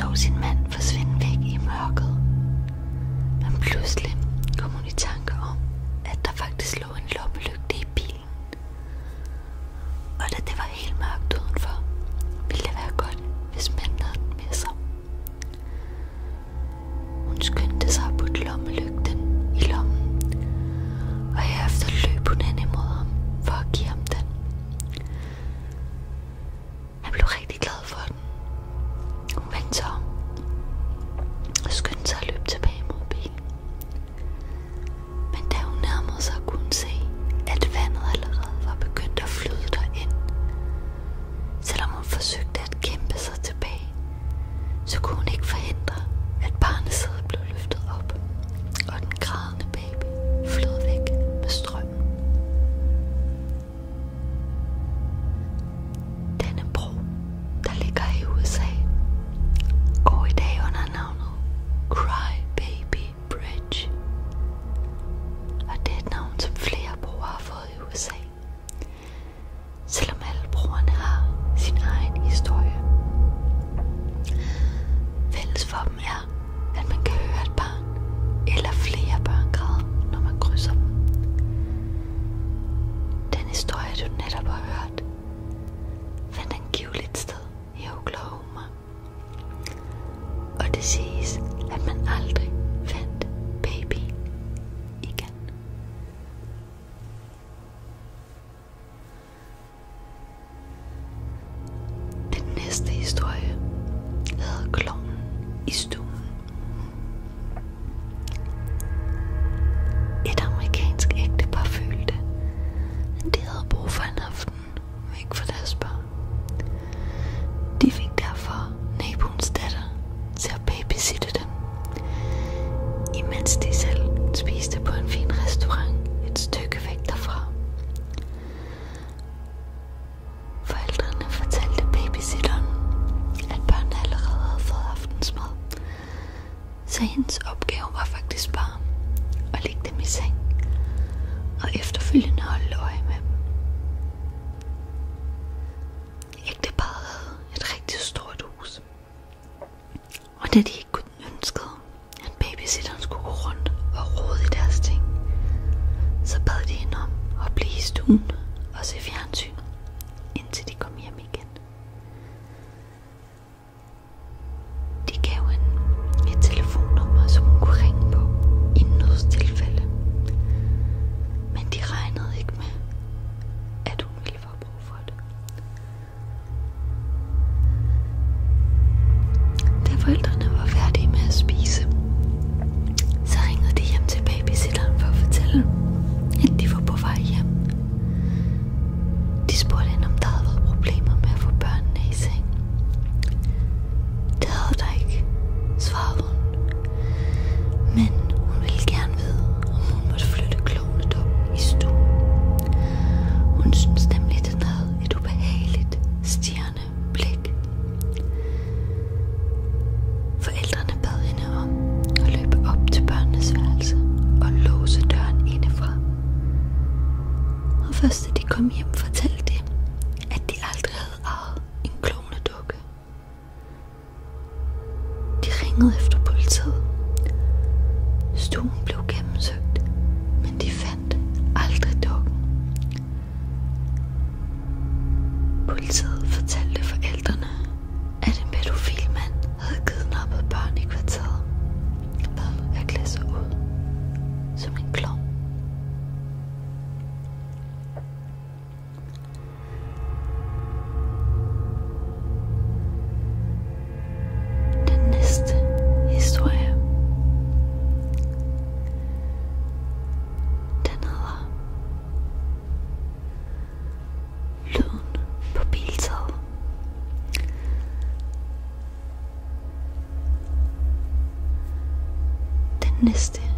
Hun så præcis, at man aldrig. Og da So. Nistin.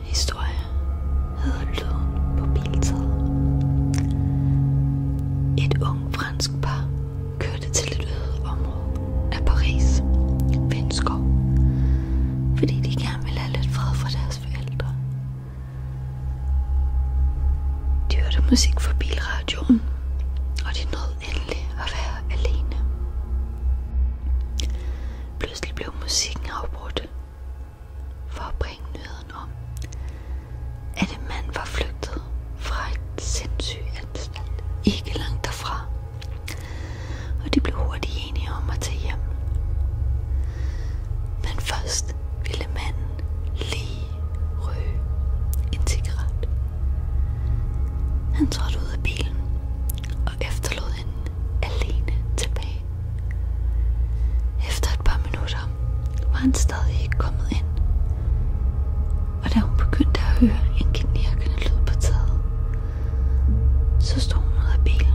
så stod hun ud af bilen.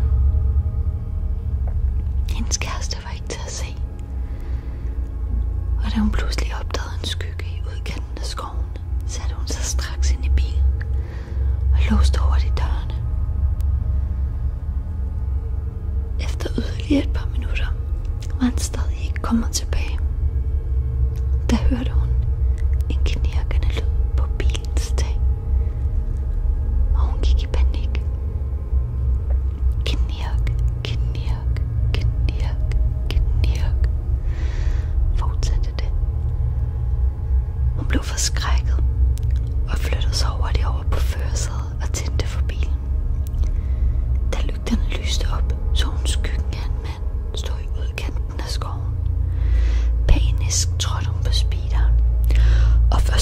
Hendes kæreste var ikke til at se. Og da hun pludselig opdagede en skygge i udkanten af skoven, satte hun sig straks ind i bilen og låste hurtigt dørene. Efter yderligere et par minutter var han stadig ikke kommet tilbage. Da hørte hun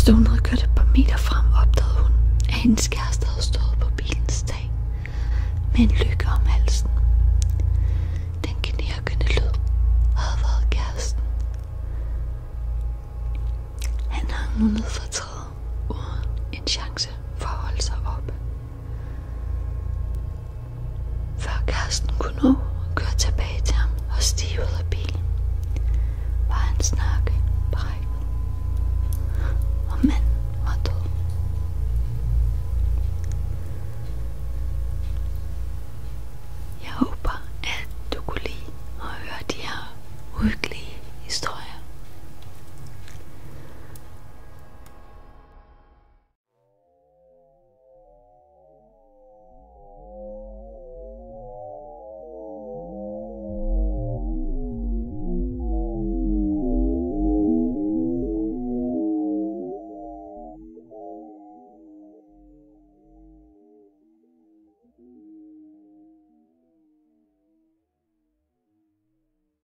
Stående kørte et par meter frem, opdagede hun, at hendes kæreste havde stået på bilens tag med en lykke om halsen. Den knirkende lyd havde været kæresten. Han hang nu ned fra træet, uden en chance for at holde sig oppe. Før kæresten kunne nå, kørte tilbage til ham og stige ud af